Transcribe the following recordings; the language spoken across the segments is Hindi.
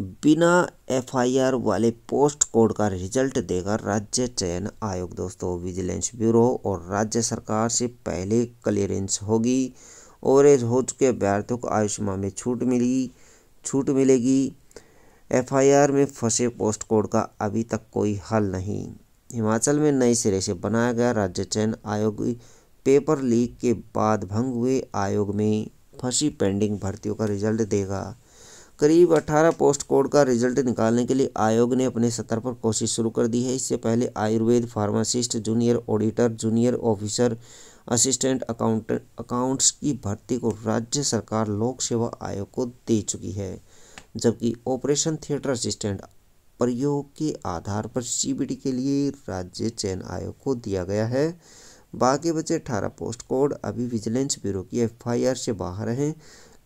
बिना एफआईआर वाले पोस्ट कोड का रिज़ल्ट देगा राज्य चयन आयोग। दोस्तों, विजिलेंस ब्यूरो और राज्य सरकार से पहले क्लियरेंस होगी ओवरेज हो चुके अभ्यर्थियों को आयुष्मान में छूट मिली, छूट मिलेगी। एफआईआर में फंसे पोस्ट कोड का अभी तक कोई हल नहीं। हिमाचल में नए सिरे से बनाया गया राज्य चयन आयोग। पेपर लीक के बाद भंग हुए आयोग में फंसी पेंडिंग भर्तियों का रिज़ल्ट देगा। करीब 18 पोस्ट कोड का रिज़ल्ट निकालने के लिए आयोग ने अपने स्तर पर कोशिश शुरू कर दी है। इससे पहले Ayurveda pharmacist, junior auditor, junior officer, assistant account, accounts की भर्ती को राज्य सरकार लोक सेवा आयोग को दे चुकी है, जबकि ऑपरेशन थिएटर असिस्टेंट प्रयोग के आधार पर सीबीडी के लिए राज्य चयन आयोग को दिया गया है। बाकी बचे अठारह पोस्ट कोड। अभी विजिलेंस ब्यूरो की एफआईआर से बाहर हैं।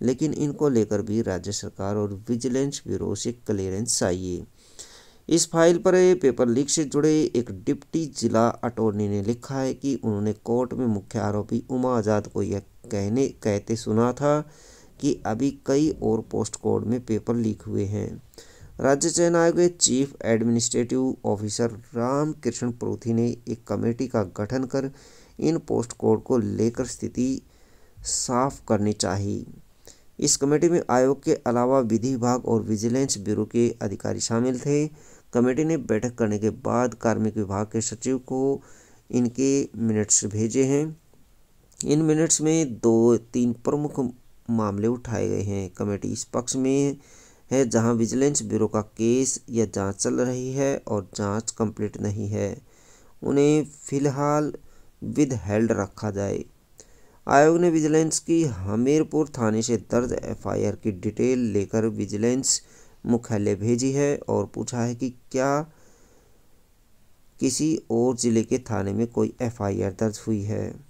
लेकिन इनको लेकर भी राज्य सरकार और विजिलेंस ब्यूरो से क्लियरेंस चाहिए इस फ़ाइल पर पेपर लीक से जुड़े एक डिप्टी जिला अटॉर्नी ने लिखा है कि उन्होंने कोर्ट में मुख्य आरोपी उमा आज़ाद को यह कहने, कहते सुना था कि अभी कई और पोस्ट कोड में पेपर लीक हुए हैं। राज्य चयन आयोग के chief administrative officer Ram Krishna Prothi ने एक कमेटी का गठन कर इन पोस्ट कोड को लेकर स्थिति साफ़ करनी चाहिए। इस कमेटी में आयोग के अलावा विधि विभाग और विजिलेंस ब्यूरो के अधिकारी शामिल थे। कमेटी ने बैठक करने के बाद कार्मिक विभाग के सचिव को इनके मिनट्स भेजे हैं। इन मिनट्स में दो, तीन प्रमुख मामले उठाए गए हैं। कमेटी इस पक्ष में है जहाँ विजिलेंस ब्यूरो का केस या जाँच चल रही है और जाँच कंप्लीट नहीं है। उन्हें फ़िलहाल विद हेल्ड रखा जाए। आयोग ने विजिलेंस की हमीरपुर थाने से दर्ज एफआईआर की डिटेल लेकर विजिलेंस मुख्यालय भेजी है और पूछा है कि क्या किसी और ज़िले के थाने में कोई एफआईआर दर्ज हुई है।